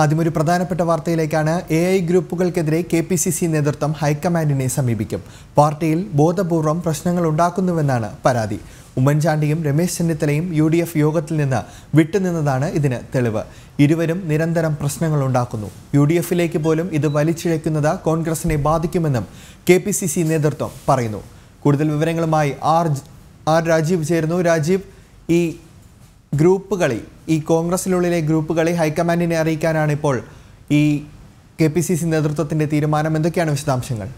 ആദ്യം ഒരു പ്രധാനപ്പെട്ട വാർത്തയിലേക്കാണ് എ ഐ ഗ്രൂപ്പുകൾക്കെതിരെ കെ പി സി സി നേതൃത്വം ഹൈക്കമാൻഡിനെ സമീപിക്കും. പാർട്ടിയിൽ ബോധപൂർവം പ്രശ്നങ്ങൾ ഉണ്ടാക്കുന്നുവെന്നാണ് പരാതി. ഉമ്മൻചാണ്ടിയും രമേശ് ചെന്നിത്തലയും യു ഡി എഫ് യോഗത്തിൽ നിന്ന് വിട്ടുനിന്നതാണ് ഇതിന് തെളിവ്. ഇരുവരും നിരന്തരം പ്രശ്നങ്ങൾ ഉണ്ടാക്കുന്നു. യു ഡി എഫിലേക്ക് പോലും ഇത് വലിച്ചിഴയ്ക്കുന്നത് കോൺഗ്രസിനെ ബാധിക്കുമെന്നും കെ പി സി സി നേതൃത്വം പറയുന്നു. കൂടുതൽ വിവരങ്ങളുമായി ആർ ആർ രാജീവ് ചേരുന്നു. രാജീവ് ഈ ഗ്രൂപ്പുകളെ ഈ കോൺഗ്രസിനുള്ളിലെ ഗ്രൂപ്പുകളെ ഹൈക്കമാൻഡിനെ അറിയിക്കാനാണ് ഇപ്പോൾ ഈ കെ പി സി സി നേതൃത്വത്തിന്റെ തീരുമാനം. എന്തൊക്കെയാണ് വിശദാംശങ്ങൾ?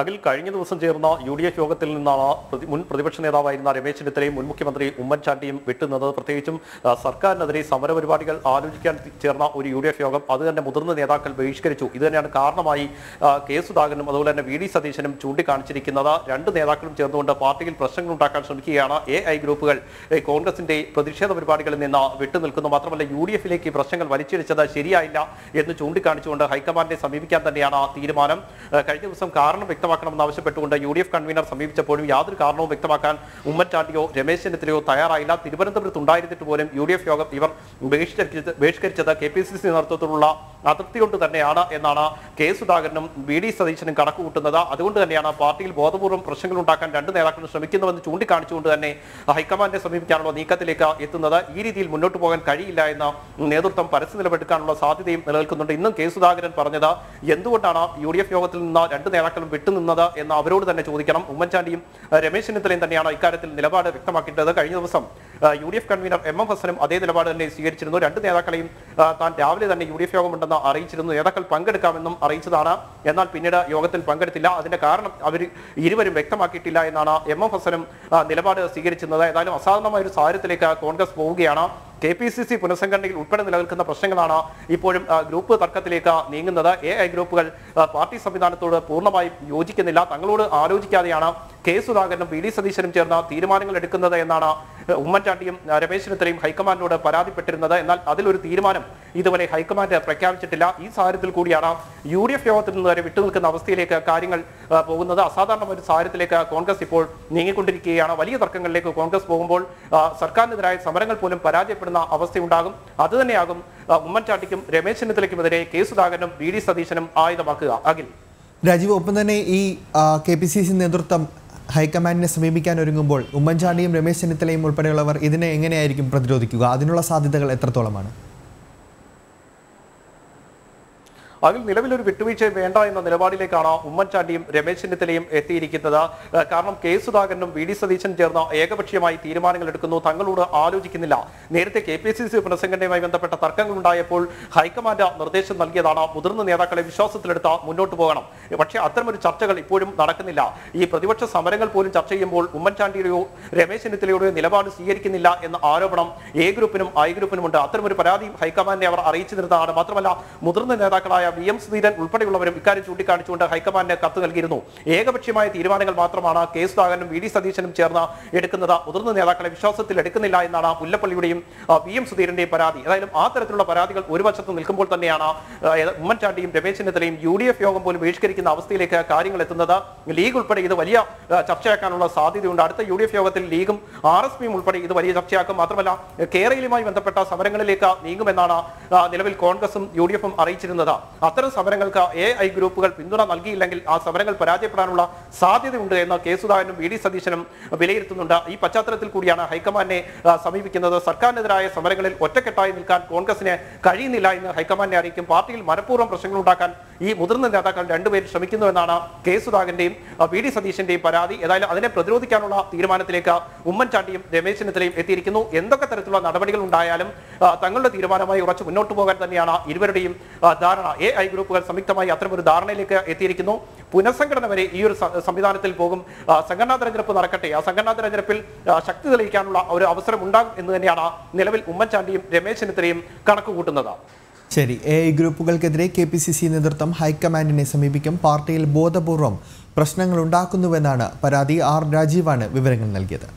അഖിൽ കഴിഞ്ഞ ദിവസം ചേർന്ന യു ഡി എഫ് യോഗത്തിൽ നിന്നാണ് മുൻ പ്രതിപക്ഷ നേതാവായിരുന്ന രമേശ് ചെന്നിത്തലയും മുൻ മുഖ്യമന്ത്രി ഉമ്മൻചാണ്ടിയും വിട്ടുന്നത്. പ്രത്യേകിച്ചും സർക്കാരിനെതിരെ സമരപരിപാടികൾ ആലോചിക്കാൻ ചേർന്ന ഒരു യു ഡി എഫ് യോഗം അത് തന്നെ മുതിർന്ന നേതാക്കൾ ബഹിഷ്കരിച്ചു. ഇത് തന്നെയാണ് കാരണമായി കെ സുധാകരനും അതുപോലെ തന്നെ വി ഡി സതീശനും ചൂണ്ടിക്കാണിച്ചിരിക്കുന്നത്. രണ്ട് നേതാക്കളും ചേർന്നുകൊണ്ട് പാർട്ടിയിൽ പ്രശ്നങ്ങൾ ഉണ്ടാക്കാൻ ശ്രമിക്കുകയാണ്. എ ഐ ഗ്രൂപ്പുകൾ കോൺഗ്രസിന്റെ പ്രതിഷേധ പരിപാടികളിൽ നിന്ന് വിട്ടുനിൽക്കുന്നു. മാത്രമല്ല യു ഡി എഫിലേക്ക് പ്രശ്നങ്ങൾ വലിച്ചിടിച്ചത് ശരിയായില്ല എന്ന് ചൂണ്ടിക്കാണിച്ചുകൊണ്ട് ഹൈക്കമാൻഡിനെ സമീപിക്കാൻ തന്നെയാണ് തീരുമാനം. കഴിഞ്ഞ ദിവസം കാരണം വ്യക്തമാക്കണമെന്ന് ആവശ്യപ്പെട്ടുകൊണ്ട് യു ഡി എഫ് കൺവീനർ സമീപിച്ചപ്പോഴും യാതൊരു കാരണവും വ്യക്തമാക്കാൻ ഉമ്മൻചാണ്ടിയോ രമേശ് ചെന്നിത്തലയോ തയ്യാറായില്ല. തിരുവനന്തപുരത്ത് ഉണ്ടായിരുന്നിട്ട് പോലും യു ഡി എഫ് യോഗം ഇവർ ബഹിഷ്കരിച്ചത് കെ പി സി സി നേതൃത്വത്തിലുള്ള അതൃപ്തി കൊണ്ട് തന്നെയാണ് എന്നാണ് കെ സുധാകരനും വി ഡി സതീശനും കണക്കുകൂട്ടുന്നത്. അതുകൊണ്ട് തന്നെയാണ് പാർട്ടിയിൽ ബോധപൂർവം പ്രശ്നങ്ങൾ ഉണ്ടാക്കാൻ രണ്ട് നേതാക്കളും ശ്രമിക്കുന്നുവെന്ന് ചൂണ്ടിക്കാണിച്ചുകൊണ്ട് തന്നെ ഹൈക്കമാൻഡിനെ സമീപിക്കാനുള്ള നീക്കത്തിലേക്ക് എത്തുന്നത് ഈ രീതിയിൽ മുന്നോട്ട് പോകാൻ കഴിയില്ല എന്ന നേതൃത്വം പരസ്യ നിലപെടുക്കാനുള്ള സാധ്യതയും നിലനിൽക്കുന്നുണ്ട്. ഇന്നും കെ സുധാകരൻ പറഞ്ഞത് എന്തുകൊണ്ടാണ് യു ഡി എഫ് യോഗത്തിൽ നിന്ന് രണ്ട് നേതാക്കളും വിട്ടുനിന്നത് എന്ന് അവരോട് തന്നെ ചോദിക്കണം. ഉമ്മൻചാണ്ടിയും രമേശ് ചെന്നിത്തലയും തന്നെയാണ് ഇക്കാര്യത്തിൽ നിലപാട് വ്യക്തമാക്കിയിട്ടത് കഴിഞ്ഞ ദിവസം U D F convener M M ഹസനും അതേ നിലപാട് തന്നെ സ്വീകരിച്ചിരുന്നു. രണ്ട് നേതാക്കളെയും താൻ രാവിലെ തന്നെ യു ഡി എഫ് യോഗമുണ്ടെന്ന് അറിയിച്ചിരുന്നു നേതാക്കൾ പങ്കെടുക്കാമെന്നും അറിയിച്ചതാണ്. എന്നാൽ പിന്നീട് യോഗത്തിൽ പങ്കെടുത്തില്ല. അതിന്റെ കാരണം അവർ ഇരുവരും വ്യക്തമാക്കിയിട്ടില്ല എന്നാണ് എം എഫ് ഹസനും ആ, നിലപാട് സ്വീകരിച്ചിരുന്നത്. ഏതായാലും അസാധാരണമായ ഒരു സാഹചര്യത്തിലേക്ക് കോൺഗ്രസ് പോവുകയാണ്. കെ പി സി സി പുനഃസംഘടനയിൽ ഉൾപ്പെടെ നിലനിൽക്കുന്ന പ്രശ്നങ്ങളാണ് ഇപ്പോഴും ഗ്രൂപ്പ് തർക്കത്തിലേക്ക് നീങ്ങുന്നത്. എ ഐ ഗ്രൂപ്പുകൾ പാർട്ടി സംവിധാനത്തോട് പൂർണമായും യോജിക്കുന്നില്ല. തങ്ങളോട് ആലോചിക്കാതെയാണ് കെ സുധാകരനും വി ഡി സതീശനും ചേർന്ന തീരുമാനങ്ങൾ എടുക്കുന്നത് എന്നാണ് ഉമ്മൻചാണ്ടിയും രമേശ് ചെന്നിത്തലയും ഹൈക്കമാൻഡിനോട് പരാതിപ്പെട്ടിരുന്നത്. എന്നാൽ അതിലൊരു തീരുമാനം ഇതുവരെ ഹൈക്കമാൻഡ് പ്രഖ്യാപിച്ചിട്ടില്ല. ഈ സാഹചര്യത്തിൽ കൂടിയാണ് യു ഡി എഫ് യോഗത്തിൽ നിന്ന് വരെ വിട്ടുനിൽക്കുന്ന അവസ്ഥയിലേക്ക് കാര്യങ്ങൾ പോകുന്നത്. അസാധാരണ ഒരു സാഹചര്യത്തിലേക്ക് കോൺഗ്രസ് ഇപ്പോൾ നീങ്ങിക്കൊണ്ടിരിക്കുകയാണ്. വലിയ തർക്കങ്ങളിലേക്ക് കോൺഗ്രസ് പോകുമ്പോൾ സർക്കാരിനെതിരായ സമരങ്ങൾ പോലും പരാജയപ്പെടുന്ന അവസ്ഥയുണ്ടാകും. അതുതന്നെയാകും ഉമ്മൻചാണ്ടിക്കും രമേശ് ചെന്നിത്തലയ്ക്കുമെതിരെ കെ സുധാകരനും വി ഡി സതീശനും ആയുധമാക്കുക. അഖിൽ. രാജീവ് ഒപ്പം തന്നെ ഈ കെ പി സി സി നേതൃത്വം ഹൈക്കമാൻഡിനെ സമീപിക്കാൻ ഒരുങ്ങുമ്പോൾ ഉമ്മൻചാണ്ടിയും രമേശ് ചെന്നിത്തലയും ഉൾപ്പെടെയുള്ളവർ ഇതിനെ എങ്ങനെയായിരിക്കും പ്രതിരോധിക്കുക? അതിനുള്ള സാധ്യതകൾ എത്രത്തോളമാണ്? അതിൽ നിലവിലൊരു വിട്ടുവീഴ്ച വേണ്ട എന്ന നിലപാടിലേക്കാണ് ഉമ്മൻചാണ്ടിയും രമേശ് ചെന്നിത്തലയും എത്തിയിരിക്കുന്നത്. കാരണം കെ സുധാകരനും വി ഡി സതീശൻ ചേർന്ന് ഏകപക്ഷീയമായി തീരുമാനങ്ങൾ എടുക്കുന്നു. തങ്ങളോട് ആലോചിക്കുന്നില്ല. നേരത്തെ കെ പി സി സി പുനഃസംഘടനയുമായി ബന്ധപ്പെട്ട തർക്കങ്ങൾ ഉണ്ടായപ്പോൾ ഹൈക്കമാൻഡ് നിർദ്ദേശം നൽകിയതാണ്. മുതിർന്ന നേതാക്കളെ വിശ്വാസത്തിലെടുത്ത് മുന്നോട്ട് പോകണം. പക്ഷേ അത്തരമൊരു ചർച്ചകൾ ഇപ്പോഴും നടക്കുന്നില്ല. ഈ പ്രതിപക്ഷ സമരങ്ങൾ പോലും ചർച്ച ചെയ്യുമ്പോൾ ഉമ്മൻചാണ്ടിയുടെയോ രമേശ് ചെന്നിത്തലയുടെയോ നിലപാട് സ്വീകരിക്കുന്നില്ല എന്ന ആരോപണം എ ഗ്രൂപ്പിനും ഐ ഗ്രൂപ്പിനും ഉണ്ട് അത്തരമൊരു പരാതി ഹൈക്കമാൻഡിനെ അവർ അറിയിച്ചിരുന്നതാണ്. മാത്രമല്ല മുതിർന്ന നേതാക്കളായ വി എം സുധീരൻ ഉൾപ്പെടെയുള്ളവരും ഇക്കാര്യം ചൂണ്ടിക്കാണിച്ചുകൊണ്ട് ഹൈക്കമാൻഡിന് കത്ത് നൽകിയിരുന്നു. ഏകപക്ഷീയമായ തീരുമാനങ്ങൾ മാത്രമാണ് കെ സുധാകരനും വി ഡി സതീശനും ചേർന്ന് എടുക്കുന്നത്. മുതിർന്ന നേതാക്കളെ വിശ്വാസത്തിൽ എടുക്കുന്നില്ല എന്നാണ് മുല്ലപ്പള്ളിയുടെയും വി എം സുധീരന്റെയും പരാതി. ഏതായാലും ആ തരത്തിലുള്ള പരാതികൾ ഒരു വശത്ത് നിൽക്കുമ്പോൾ തന്നെയാണ് ഉമ്മൻചാണ്ടിയും രമേശ് ചെന്നിത്തലയും യു ഡി എഫ് യോഗം പോലും ബഹിഷ്കരിക്കുന്ന അവസ്ഥയിലേക്ക് കാര്യങ്ങൾ എത്തുന്നത്. ലീഗ് ഉൾപ്പെടെ ഇത് വലിയ ചർച്ചയാക്കാനുള്ള സാധ്യതയുണ്ട്. അടുത്ത യു ഡി എഫ് യോഗത്തിൽ ലീഗും ആർ എസ് പിയും ഉൾപ്പെടെ ഇത് വലിയ ചർച്ചയാക്കും. മാത്രമല്ല കേരളയിലുമായി ബന്ധപ്പെട്ട സമരങ്ങളിലേക്ക് നീങ്ങുമെന്നാണ് നിലവിൽ കോൺഗ്രസും യു ഡി എഫും അറിയിച്ചിരുന്നത്. അത്തരം സമരങ്ങൾക്ക് എ ഐ ഗ്രൂപ്പുകൾ പിന്തുണ നൽകിയില്ലെങ്കിൽ ആ സമരങ്ങൾ പരാജയപ്പെടാനുള്ള സാധ്യതയുണ്ട് എന്ന് കെ സുധാകരനും വി ഡി സതീശനും വിലയിരുത്തുന്നുണ്ട്. ഈ പശ്ചാത്തലത്തിൽ കൂടിയാണ് ഹൈക്കമാൻഡിനെ സമീപിക്കുന്നത്. സർക്കാരിനെതിരായ സമരങ്ങളിൽ ഒറ്റക്കെട്ടായി നിൽക്കാൻ കോൺഗ്രസിന് കഴിയുന്നില്ല എന്ന് ഹൈക്കമാൻഡിനെ അറിയിക്കും. പാർട്ടിയിൽ മനഃപൂർവം പ്രശ്നങ്ങൾ ഉണ്ടാക്കാൻ ഈ മുതിർന്ന നേതാക്കൾ രണ്ടുപേരും ശ്രമിക്കുന്നുവെന്നാണ് കെ സുധാകരന്റെയും വി ഡി സതീശന്റെയും പരാതി. ഏതായാലും അതിനെ പ്രതിരോധിക്കാനുള്ള തീരുമാനത്തിലേക്ക് ഉമ്മൻചാണ്ടിയും രമേശ് ചെന്നിത്തലയും എത്തിയിരിക്കുന്നു. എന്തൊക്കെ തരത്തിലുള്ള നടപടികൾ ഉണ്ടായാലും തങ്ങളുടെ തീരുമാനമായി ഉറച്ചു മുന്നോട്ട് പോകാൻ തന്നെയാണ് ഇരുവരുടെയും ധാരണ. എ ഐ ഗ്രൂപ്പുകൾ സംയുക്തമായി അത്തരമൊരു ധാരണയിലേക്ക് എത്തിയിരിക്കുന്നു. പുനഃസംഘടന വരെ ഈ ഒരു സംവിധാനത്തിൽ പോകും. സംഘടനാ തെരഞ്ഞെടുപ്പ് നടക്കട്ടെ. ആ സംഘടനാ തെരഞ്ഞെടുപ്പിൽ ശക്തി തെളിയിക്കാനുള്ള ഒരു അവസരം ഉണ്ടാകും എന്ന് തന്നെയാണ് നിലവിൽ ഉമ്മൻചാണ്ടിയും രമേശ് ചെന്നിത്തലയും കണക്കുകൂട്ടുന്നത്. ശരി. എ ഐ ഗ്രൂപ്പുകൾക്കെതിരെ കെ പി സി സി നേതൃത്വം ഹൈക്കമാൻഡിനെ സമീപിക്കും. പാർട്ടിയിൽ ബോധപൂർവം പ്രശ്നങ്ങൾ ഉണ്ടാക്കുന്നുവെന്നാണ് പരാതി. ആർ രാജീവാണ് വിവരങ്ങൾ നൽകിയത്.